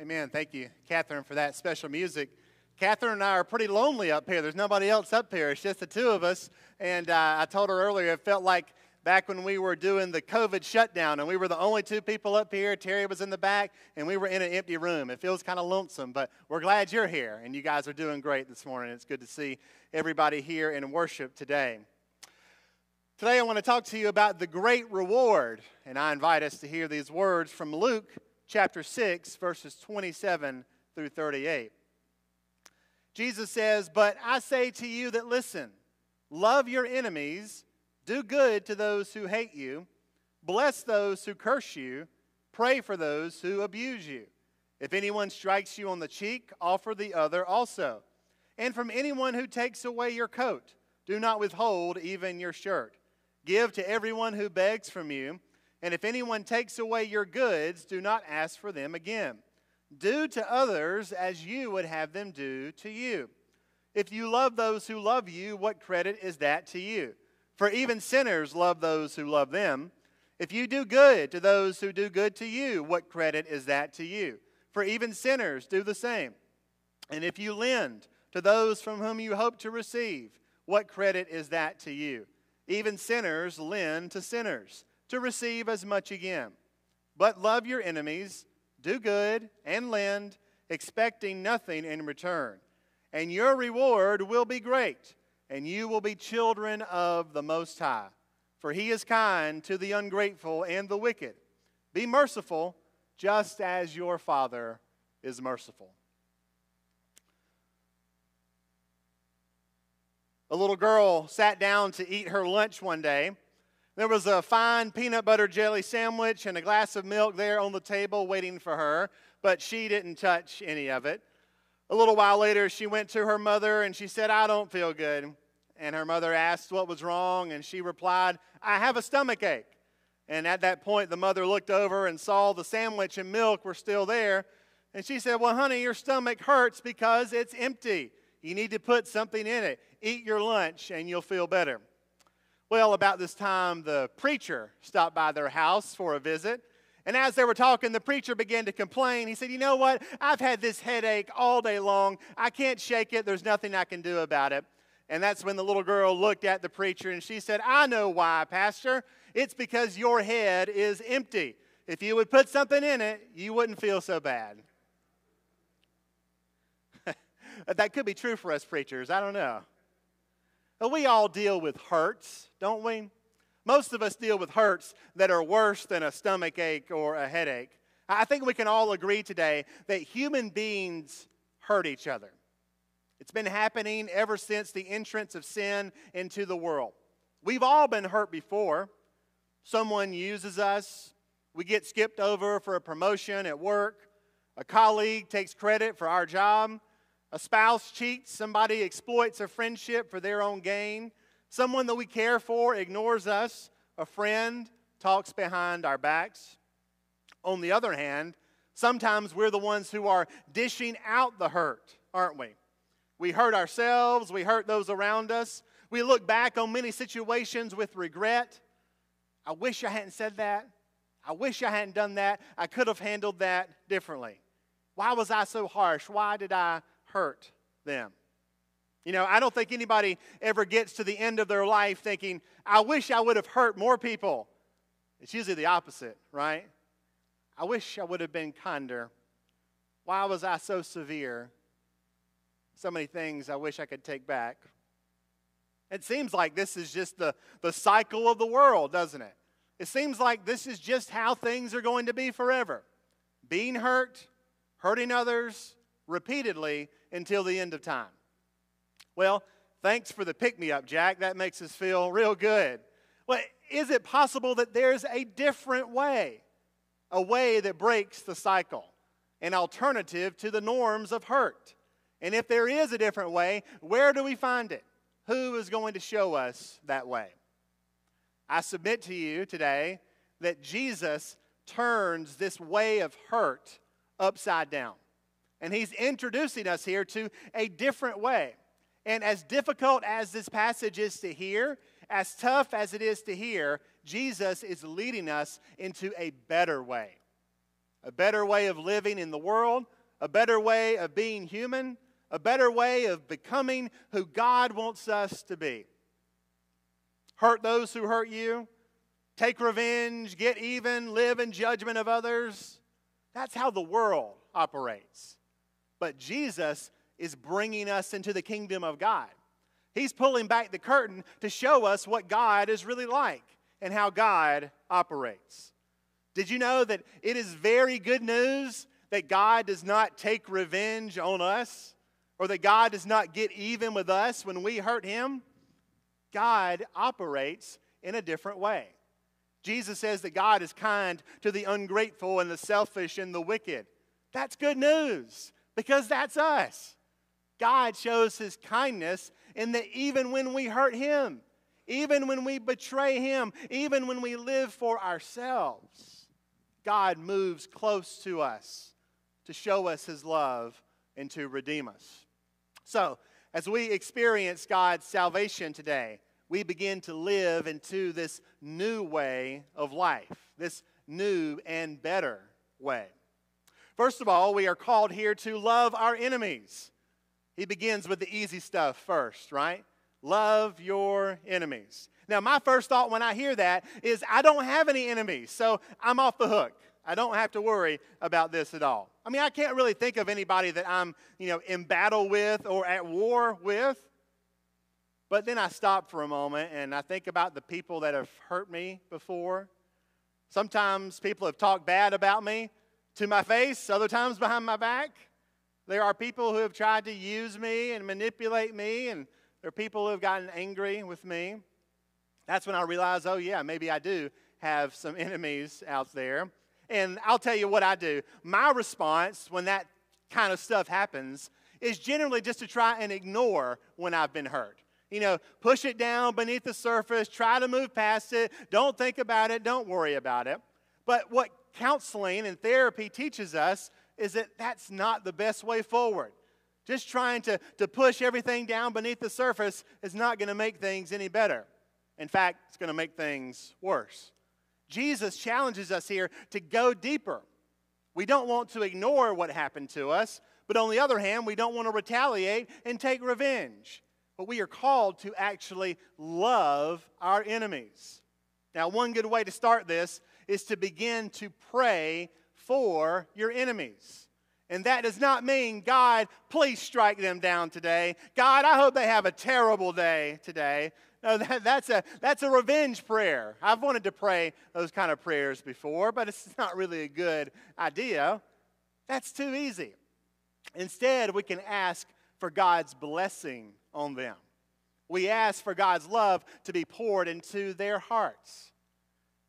Amen. Thank you, Catherine, for that special music. Catherine and I are pretty lonely up here. There's nobody else up here. It's just the two of us. And uh, I told her earlier, it felt like back when we were doing the COVID shutdown and we were the only two people up here. Terry was in the back and we were in an empty room. It feels kind of lonesome, but we're glad you're here and you guys are doing great this morning. It's good to see everybody here in worship today. Today, I want to talk to you about the great reward, and I invite us to hear these words from Luke chapter 6, verses 27 through 38. Jesus says, But I say to you that listen, love your enemies, do good to those who hate you, bless those who curse you, pray for those who abuse you. If anyone strikes you on the cheek, offer the other also. And from anyone who takes away your coat, do not withhold even your shirt. Give to everyone who begs from you. And if anyone takes away your goods, do not ask for them again. Do to others as you would have them do to you. If you love those who love you, what credit is that to you? For even sinners love those who love them. If you do good to those who do good to you, what credit is that to you? For even sinners do the same. And if you lend to those from whom you hope to receive, what credit is that to you? Even sinners lend to sinners to receive as much again. But love your enemies, do good, and lend, expecting nothing in return. And your reward will be great, and you will be children of the Most High. For he is kind to the ungrateful and the wicked. Be merciful, just as your Father is merciful. A little girl sat down to eat her lunch one day. There was a fine peanut butter jelly sandwich and a glass of milk there on the table waiting for her, but she didn't touch any of it. A little while later, she went to her mother and she said, I don't feel good. And her mother asked what was wrong, and she replied, I have a stomach ache. And at that point, the mother looked over and saw the sandwich and milk were still there. And she said, Well, honey, your stomach hurts because it's empty. You need to put something in it. Eat your lunch and you'll feel better. Well, about this time, the preacher stopped by their house for a visit. And as they were talking, the preacher began to complain. He said, You know what? I've had this headache all day long. I can't shake it. There's nothing I can do about it. And that's when the little girl looked at the preacher and she said, I know why, Pastor. It's because your head is empty. If you would put something in it, you wouldn't feel so bad. that could be true for us preachers. I don't know. We all deal with hurts, don't we? Most of us deal with hurts that are worse than a stomach ache or a headache. I think we can all agree today that human beings hurt each other. It's been happening ever since the entrance of sin into the world. We've all been hurt before. Someone uses us, we get skipped over for a promotion at work, a colleague takes credit for our job, a spouse cheats, somebody exploits a friendship for their own gain, someone that we care for ignores us, a friend talks behind our backs. On the other hand, sometimes we're the ones who are dishing out the hurt, aren't we? We hurt ourselves, we hurt those around us. We look back on many situations with regret. I wish I hadn't said that. I wish I hadn't done that. I could have handled that differently. Why was I so harsh? Why did I hurt them. You know, I don't think anybody ever gets to the end of their life thinking, I wish I would have hurt more people. It's usually the opposite, right? I wish I would have been kinder. Why was I so severe? So many things I wish I could take back. It seems like this is just the, the cycle of the world, doesn't it? It seems like this is just how things are going to be forever. Being hurt, hurting others repeatedly, until the end of time. Well, thanks for the pick me up, Jack. That makes us feel real good. Well, is it possible that there's a different way? A way that breaks the cycle, an alternative to the norms of hurt? And if there is a different way, where do we find it? Who is going to show us that way? I submit to you today that Jesus turns this way of hurt upside down. And he's introducing us here to a different way. And as difficult as this passage is to hear, as tough as it is to hear, Jesus is leading us into a better way. a better way of living in the world, a better way of being human, a better way of becoming who God wants us to be. Hurt those who hurt you, take revenge, get even, live in judgment of others. That's how the world operates. But Jesus is bringing us into the kingdom of God. He's pulling back the curtain to show us what God is really like and how God operates. Did you know that it is very good news that God does not take revenge on us or that God does not get even with us when we hurt Him? God operates in a different way. Jesus says that God is kind to the ungrateful and the selfish and the wicked. That's good news because that's us. God shows his kindness in that even when we hurt him, even when we betray him, even when we live for ourselves, God moves close to us to show us his love and to redeem us. So, as we experience God's salvation today, we begin to live into this new way of life, this new and better way. First of all, we are called here to love our enemies. He begins with the easy stuff first, right? Love your enemies. Now, my first thought when I hear that is I don't have any enemies, so I'm off the hook. I don't have to worry about this at all. I mean, I can't really think of anybody that I'm, you know, in battle with or at war with. But then I stop for a moment and I think about the people that have hurt me before. Sometimes people have talked bad about me to my face, other times behind my back. There are people who have tried to use me and manipulate me, and there are people who have gotten angry with me. That's when I realize, oh, yeah, maybe I do have some enemies out there. And I'll tell you what I do. My response when that kind of stuff happens is generally just to try and ignore when I've been hurt. You know, push it down beneath the surface, try to move past it, don't think about it, don't worry about it. But what counseling and therapy teaches us is that that's not the best way forward. Just trying to, to push everything down beneath the surface is not going to make things any better. In fact, it's going to make things worse. Jesus challenges us here to go deeper. We don't want to ignore what happened to us, but on the other hand, we don't want to retaliate and take revenge. But we are called to actually love our enemies. Now, one good way to start this is to begin to pray for your enemies. And that does not mean, God, please strike them down today. God, I hope they have a terrible day today. No, that, that's, a, that's a revenge prayer. I've wanted to pray those kind of prayers before, but it's not really a good idea. That's too easy. Instead, we can ask for God's blessing on them. We ask for God's love to be poured into their hearts.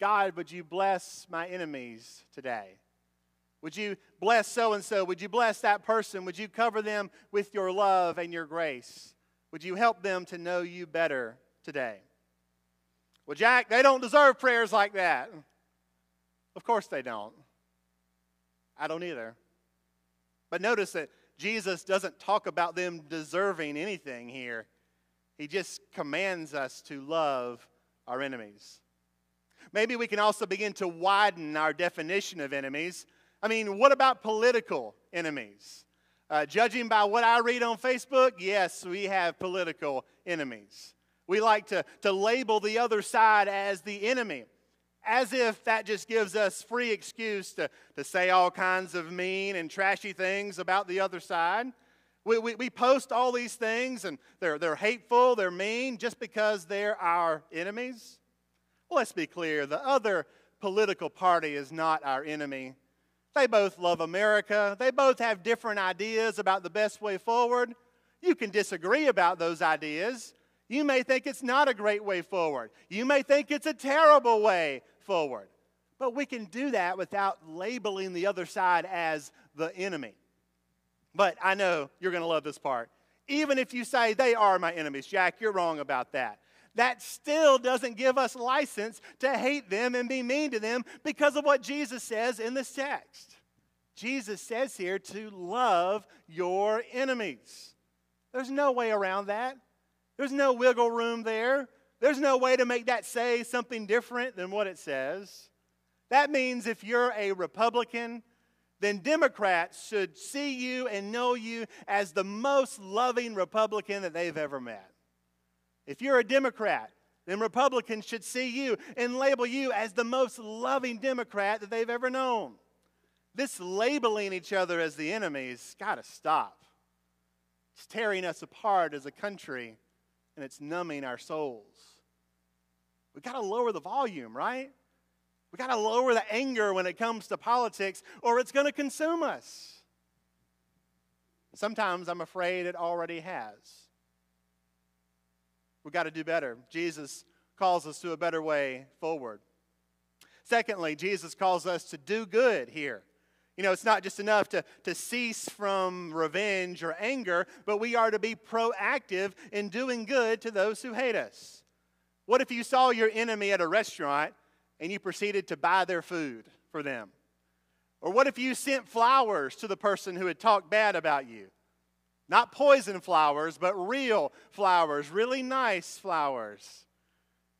God, would you bless my enemies today? Would you bless so and so? Would you bless that person? Would you cover them with your love and your grace? Would you help them to know you better today? Well, Jack, they don't deserve prayers like that. Of course they don't. I don't either. But notice that Jesus doesn't talk about them deserving anything here. He just commands us to love our enemies. Maybe we can also begin to widen our definition of enemies I mean, what about political enemies? Uh, judging by what I read on Facebook, yes, we have political enemies. We like to, to label the other side as the enemy, as if that just gives us free excuse to, to say all kinds of mean and trashy things about the other side. We, we, we post all these things and they're, they're hateful, they're mean, just because they're our enemies. Let's be clear the other political party is not our enemy. They both love America. They both have different ideas about the best way forward. You can disagree about those ideas. You may think it's not a great way forward. You may think it's a terrible way forward. But we can do that without labeling the other side as the enemy. But I know you're going to love this part. Even if you say they are my enemies, Jack, you're wrong about that that still doesn't give us license to hate them and be mean to them because of what Jesus says in this text. Jesus says here to love your enemies. There's no way around that. There's no wiggle room there. There's no way to make that say something different than what it says. That means if you're a Republican then Democrats should see you and know you as the most loving Republican that they've ever met. If you're a Democrat, then Republicans should see you and label you as the most loving Democrat that they've ever known. This labeling each other as the enemies got to stop. It's tearing us apart as a country and it's numbing our souls. We got to lower the volume, right? We got to lower the anger when it comes to politics, or it's going to consume us. Sometimes I'm afraid it already has. We've got to do better. Jesus calls us to a better way forward. Secondly, Jesus calls us to do good here. You know, it's not just enough to, to cease from revenge or anger, but we are to be proactive in doing good to those who hate us. What if you saw your enemy at a restaurant and you proceeded to buy their food for them? Or what if you sent flowers to the person who had talked bad about you? Not poison flowers, but real flowers, really nice flowers.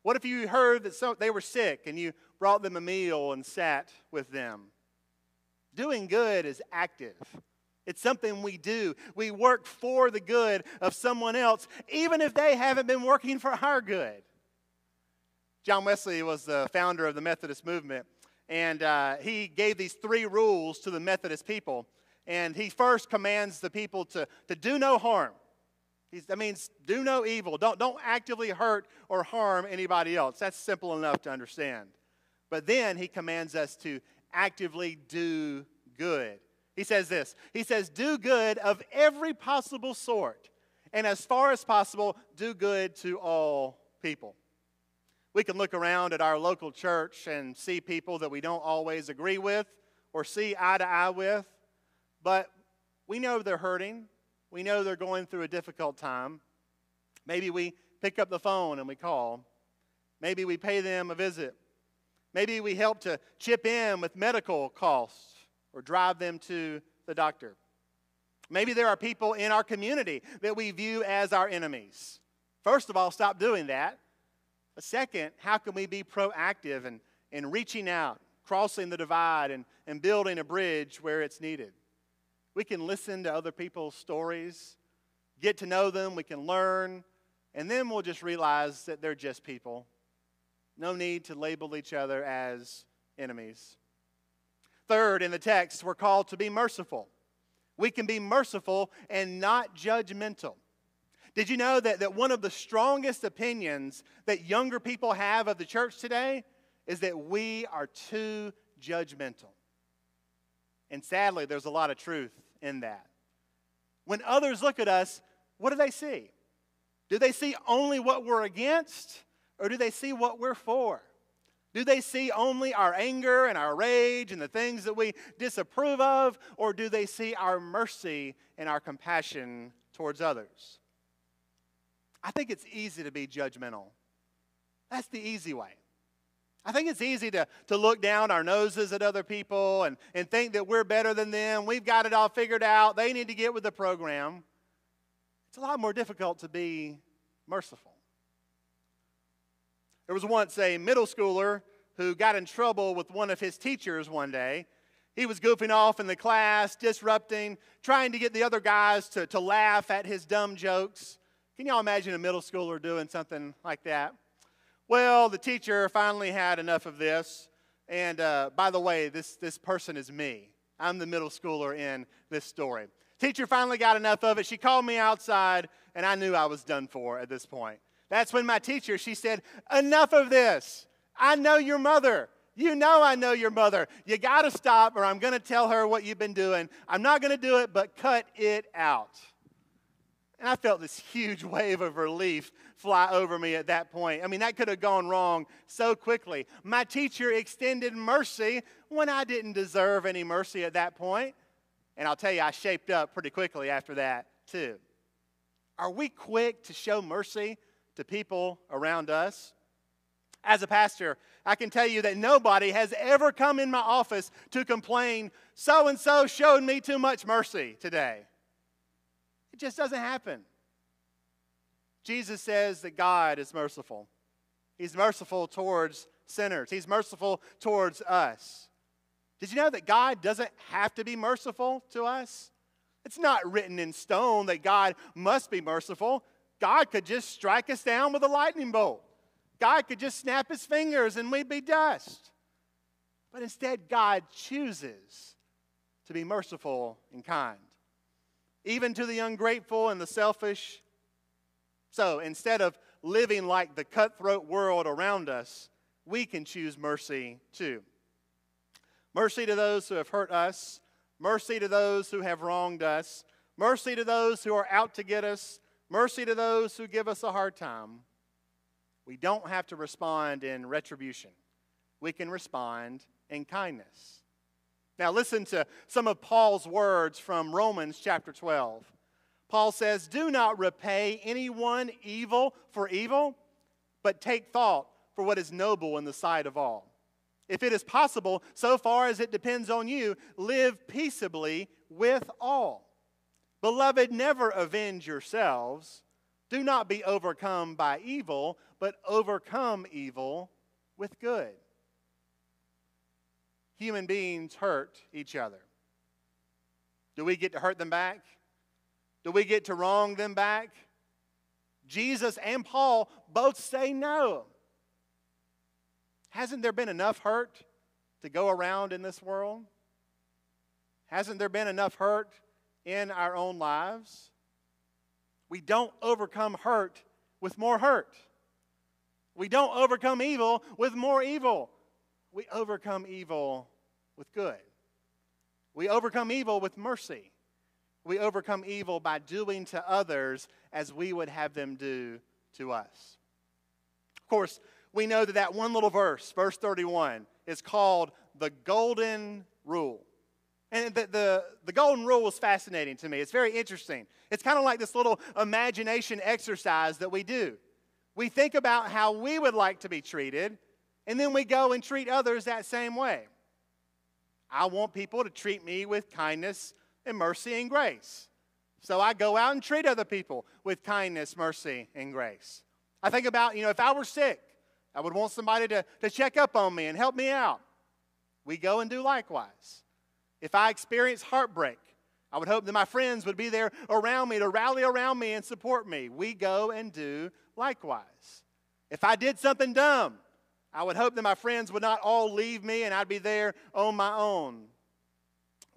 What if you heard that they were sick and you brought them a meal and sat with them? Doing good is active. It's something we do. We work for the good of someone else, even if they haven't been working for our good. John Wesley was the founder of the Methodist movement, and uh, he gave these three rules to the Methodist people. And he first commands the people to, to do no harm. He's, that means do no evil. Don't, don't actively hurt or harm anybody else. That's simple enough to understand. But then he commands us to actively do good. He says this He says, Do good of every possible sort, and as far as possible, do good to all people. We can look around at our local church and see people that we don't always agree with or see eye to eye with, but we know they're hurting. We know they're going through a difficult time. Maybe we pick up the phone and we call. Maybe we pay them a visit. Maybe we help to chip in with medical costs or drive them to the doctor. Maybe there are people in our community that we view as our enemies. First of all, stop doing that. A second, how can we be proactive in, in reaching out, crossing the divide, and, and building a bridge where it's needed? We can listen to other people's stories, get to know them, we can learn, and then we'll just realize that they're just people. No need to label each other as enemies. Third, in the text, we're called to be merciful. We can be merciful and not judgmental. Did you know that, that one of the strongest opinions that younger people have of the church today is that we are too judgmental? And sadly, there's a lot of truth in that. When others look at us, what do they see? Do they see only what we're against, or do they see what we're for? Do they see only our anger and our rage and the things that we disapprove of, or do they see our mercy and our compassion towards others? I think it's easy to be judgmental. That's the easy way. I think it's easy to, to look down our noses at other people and, and think that we're better than them. We've got it all figured out. They need to get with the program. It's a lot more difficult to be merciful. There was once a middle schooler who got in trouble with one of his teachers one day. He was goofing off in the class, disrupting, trying to get the other guys to, to laugh at his dumb jokes. Can y'all imagine a middle schooler doing something like that? Well, the teacher finally had enough of this. And uh, by the way, this, this person is me. I'm the middle schooler in this story. Teacher finally got enough of it. She called me outside, and I knew I was done for at this point. That's when my teacher, she said, Enough of this. I know your mother. You know I know your mother. You got to stop, or I'm going to tell her what you've been doing. I'm not going to do it, but cut it out. And I felt this huge wave of relief fly over me at that point. I mean, that could have gone wrong so quickly. My teacher extended mercy when I didn't deserve any mercy at that point. And I'll tell you, I shaped up pretty quickly after that, too. Are we quick to show mercy to people around us? As a pastor, I can tell you that nobody has ever come in my office to complain, so and so showed me too much mercy today. It just doesn't happen. Jesus says that God is merciful. He's merciful towards sinners, He's merciful towards us. Did you know that God doesn't have to be merciful to us? It's not written in stone that God must be merciful. God could just strike us down with a lightning bolt. God could just snap his fingers and we'd be dust. But instead, God chooses to be merciful and kind, even to the ungrateful and the selfish. So instead of living like the cutthroat world around us, we can choose mercy too. Mercy to those who have hurt us, mercy to those who have wronged us, mercy to those who are out to get us, mercy to those who give us a hard time. We don't have to respond in retribution. We can respond in kindness. Now, listen to some of Paul's words from Romans chapter 12. Paul says, Do not repay anyone evil for evil, but take thought for what is noble in the sight of all. If it is possible, so far as it depends on you, live peaceably with all. Beloved, never avenge yourselves. Do not be overcome by evil, but overcome evil with good. Human beings hurt each other. Do we get to hurt them back? Do we get to wrong them back? Jesus and Paul both say no. Hasn't there been enough hurt to go around in this world? Hasn't there been enough hurt in our own lives? We don't overcome hurt with more hurt. We don't overcome evil with more evil. We overcome evil with good. We overcome evil with mercy. We overcome evil by doing to others as we would have them do to us. Of course, we know that that one little verse, verse 31, is called the Golden Rule. And the, the, the, golden rule was fascinating to me. It's very interesting. It's kind of like this little imagination exercise that we do. We think about how we would like to be treated, and then we go and treat others that same way. I want people to treat me with kindness and mercy and grace. So I go out and treat other people with kindness, mercy, and grace. I think about, you know, if I were sick, I would want somebody to, to check up on me and help me out. We go and do likewise. If I experience heartbreak, I would hope that my friends would be there around me to rally around me and support me. We go and do likewise. If I did something dumb, I would hope that my friends would not all leave me and I'd be there on my own.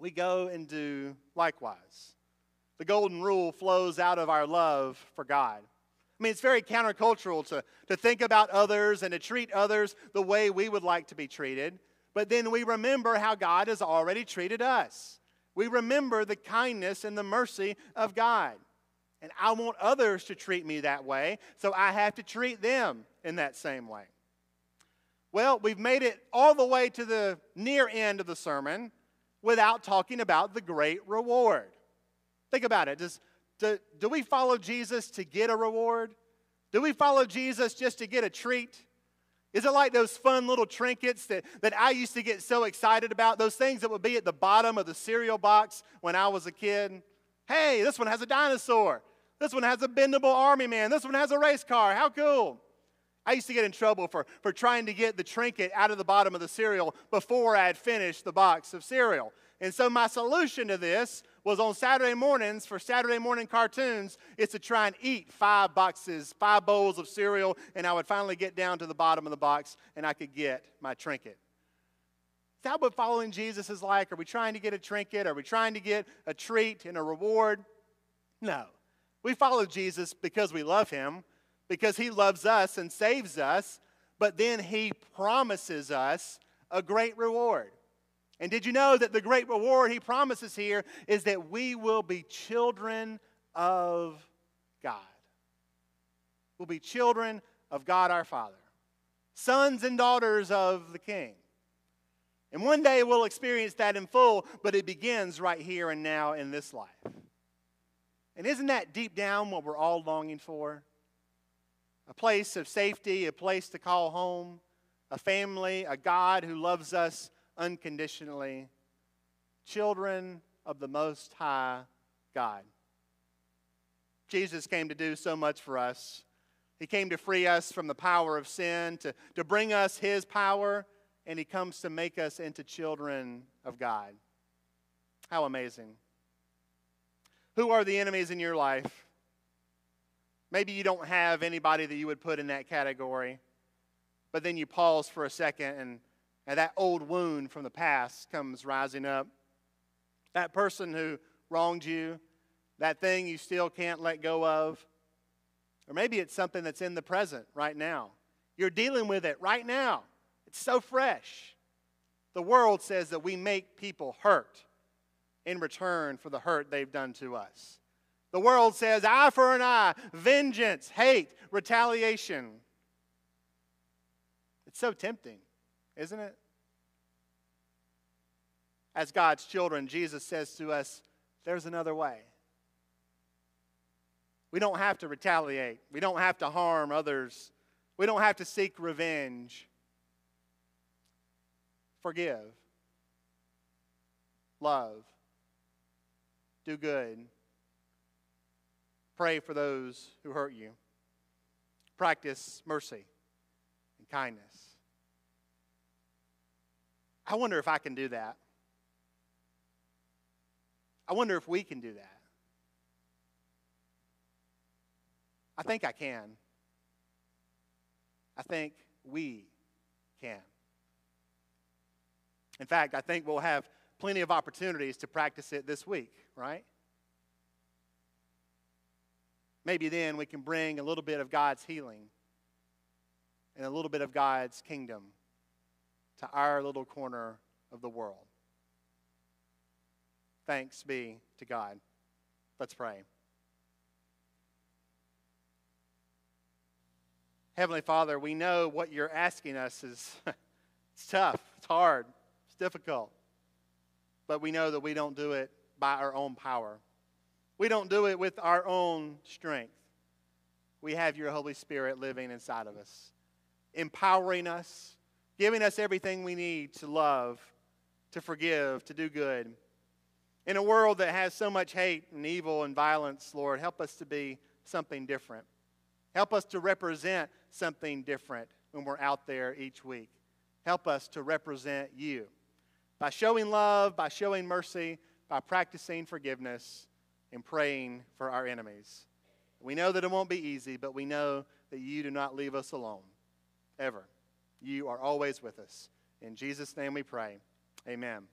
We go and do likewise. The golden rule flows out of our love for God. I mean, it's very countercultural to, to think about others and to treat others the way we would like to be treated. But then we remember how God has already treated us. We remember the kindness and the mercy of God. And I want others to treat me that way, so I have to treat them in that same way. Well, we've made it all the way to the near end of the sermon without talking about the great reward. Think about it. Does, do, do we follow Jesus to get a reward? Do we follow Jesus just to get a treat? Is it like those fun little trinkets that, that I used to get so excited about? Those things that would be at the bottom of the cereal box when I was a kid? Hey, this one has a dinosaur. This one has a bendable army man. This one has a race car. How cool. I used to get in trouble for, for trying to get the trinket out of the bottom of the cereal before I had finished the box of cereal. And so my solution to this was on Saturday mornings for Saturday morning cartoons, it's to try and eat five boxes, five bowls of cereal, and I would finally get down to the bottom of the box and I could get my trinket. Is that what following Jesus is like? Are we trying to get a trinket? Are we trying to get a treat and a reward? No. We follow Jesus because we love him, because he loves us and saves us, but then he promises us a great reward. And did you know that the great reward he promises here is that we will be children of God? We'll be children of God our Father, sons and daughters of the King. And one day we'll experience that in full, but it begins right here and now in this life. And isn't that deep down what we're all longing for? A place of safety, a place to call home, a family, a God who loves us unconditionally, children of the Most High God. Jesus came to do so much for us. He came to free us from the power of sin, to, to bring us His power, and He comes to make us into children of God. How amazing. Who are the enemies in your life? Maybe you don't have anybody that you would put in that category, but then you pause for a second and, and that old wound from the past comes rising up. That person who wronged you, that thing you still can't let go of. Or maybe it's something that's in the present right now. You're dealing with it right now. It's so fresh. The world says that we make people hurt in return for the hurt they've done to us. The world says eye for an eye, vengeance, hate, retaliation. It's so tempting, isn't it? As God's children, Jesus says to us, there's another way. We don't have to retaliate. We don't have to harm others. We don't have to seek revenge. Forgive. Love. Do good. Pray for those who hurt you. Practice mercy and kindness. I wonder if I can do that. I wonder if we can do that. I think I can. I think we can. In fact, I think we'll have plenty of opportunities to practice it this week, right? Maybe then we can bring a little bit of God's healing and a little bit of God's kingdom to our little corner of the world. Thanks be to God. Let's pray. Heavenly Father, we know what you're asking us is it's tough, it's hard, it's difficult. But we know that we don't do it by our own power. We don't do it with our own strength. We have your Holy Spirit living inside of us, empowering us, giving us everything we need to love, to forgive, to do good. In a world that has so much hate and evil and violence, Lord, help us to be something different. Help us to represent something different when we're out there each week. Help us to represent you by showing love, by showing mercy, by practicing forgiveness, and praying for our enemies. We know that it won't be easy, but we know that you do not leave us alone, ever. You are always with us. In Jesus' name we pray. Amen.